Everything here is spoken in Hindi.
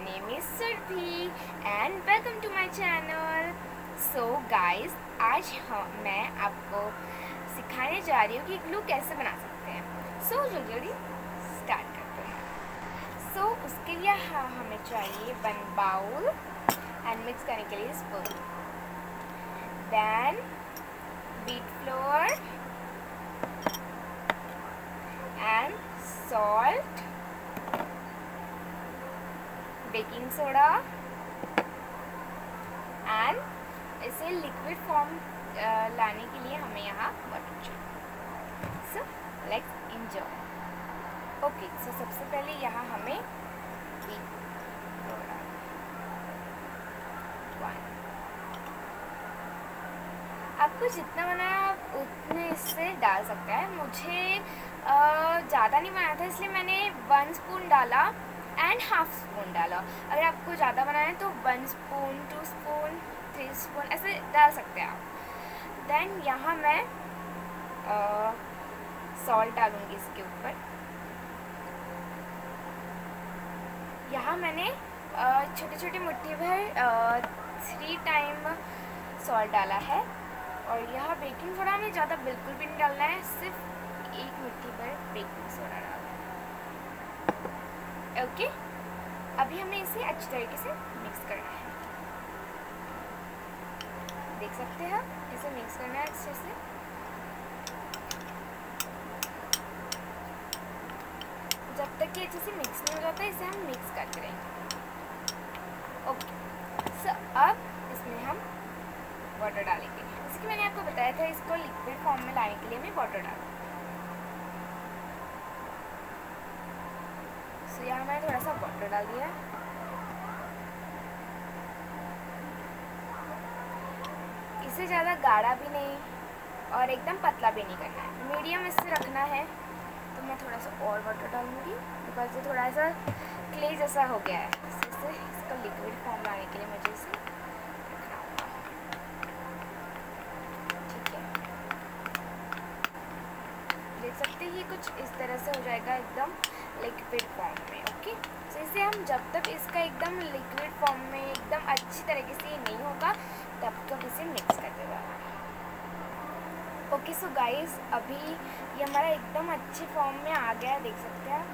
name is Surfi and welcome to my channel. So guys, आज हम मैं आपको सिखाने जा रही हूँ कि ग्लू कैसे बना सकते हैं। सो so, जल्दी जल्दी स्टार्ट करते हैं। सो so, उसके लिए हाँ हमें चाहिए वन बाउल एंड मिक्स करने के लिए spoon then beat flour and salt baking soda and इसे लिक्विड फॉर्म लाने के लिए हमें यहाँ वाटर चाहिए। So let's enjoy okay so सबसे पहले यहाँ हमें आपको जितना बनाया आप उतने इससे डाल सकते हैं। मुझे ज़्यादा नहीं बनाया था, इसलिए मैंने वन स्पून डाला। एंड हाफ़ स्पून डाला। अगर आपको ज़्यादा बनाना है तो one spoon two spoon three spoon ऐसे डाल सकते हैं आप। देन यहाँ मैं सॉल्ट डालूँगी इसके ऊपर। यहाँ मैंने छोटे छोटे मुट्ठी भर थ्री टाइम सॉल्ट डाला है। और यहाँ बेकिंग सोडा में ज़्यादा बिल्कुल भी नहीं डालना है, सिर्फ़ एक मुट्ठी भर बेकिंग सोडा डालना ओके? अभी हमें इसे अच्छी तरीके से मिक्स करना है। देख सकते हैं इसे मिक्स करना है अच्छे से। जब तक ये अच्छे से मिक्स नहीं हो जाता, इसे हम मिक्स करते रहेंगे। ओके सो अब इसमें हम वाटर डालेंगे। जैसे कि मैंने आपको बताया था, इसको लिक्विड फॉर्म में लाने के लिए हमें वाटर डालना तो यहाँ मैंने थोड़ा सा वाटर डाल दिया है। इसे ज़्यादा गाढ़ा भी नहीं और एकदम पतला भी नहीं करना है। मीडियम इससे रखना है तो मैं थोड़ा सा और वाटर डालूँगी बिकॉज़ ये थोड़ा सा क्ले जैसा हो गया है। इससे इसका लिक्विड फॉर्म लाने के लिए मुझे इसे रखना होगा ठीक है देख सकते हैं, ये कुछ इस तरह से हो जाएगा एकदम लिक्विड फॉर्म में ओके तो इसे हम जब तक इसका एकदम लिक्विड फॉर्म में एकदम अच्छी तरीके से नहीं होगा, तब तक इसे मिक्स करते देगा ओके सो गाइस अभी ये हमारा एकदम अच्छे फॉर्म में आ गया, देख सकते हैं